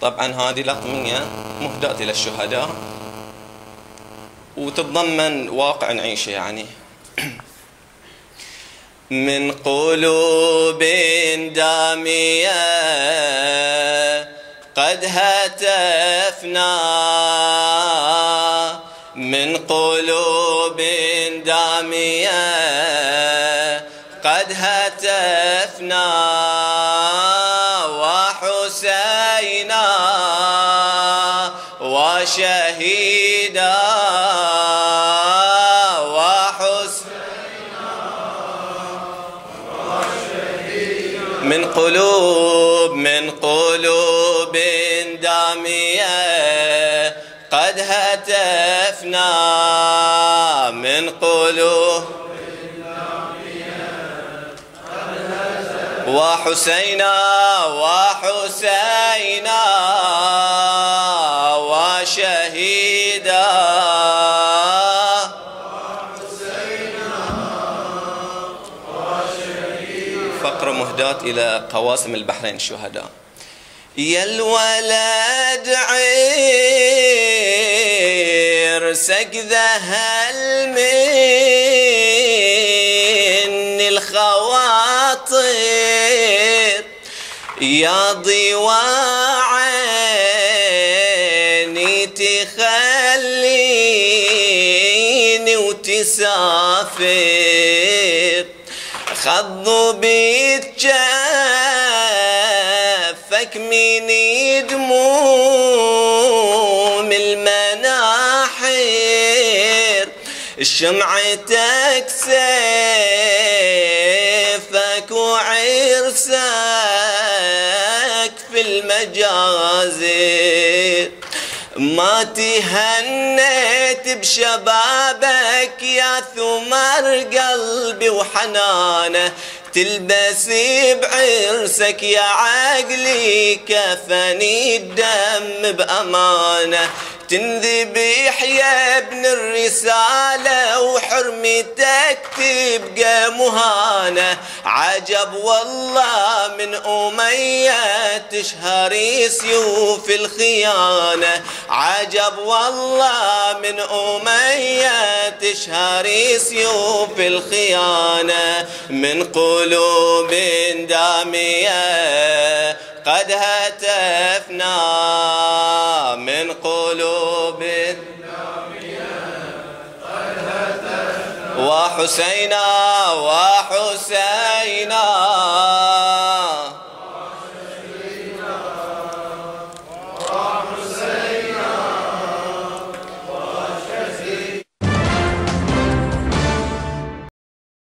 طبعا هذه لطمية مهدأة إلى الشهداء وتتضمن واقع نعيشه يعني. من قلوب دامية قد هتفنا. من قلوب دامية قد هتفنا. وشهيدا من قلوب من قلوب دامية قد هتفنا من قلوب وحسينا وحسينا وشهيدا. فقرة مهداة إلى قواسم البحرين الشهداء يا الولد عير سقذه من الخواطر. يا ضواعيني تخليني وتسافر. خضوا بيتجافك من دموم المناحر. شمعتك سيفك وعرسك في المجازر. ما تهنيت بشبابك يا ثمر قلبي وحنانه تلبس بعرسك يا عقلي كفني الدم بأمانة. تنذبح يا ابن الرسالة وحرمتك تبقى مهانة عجب والله من أمية تشهر سيوف الخيانة. عجب والله من أمية تشهر سيوف الخيانة. من قلوب دامية قد هتفنا وحسينا وحسينا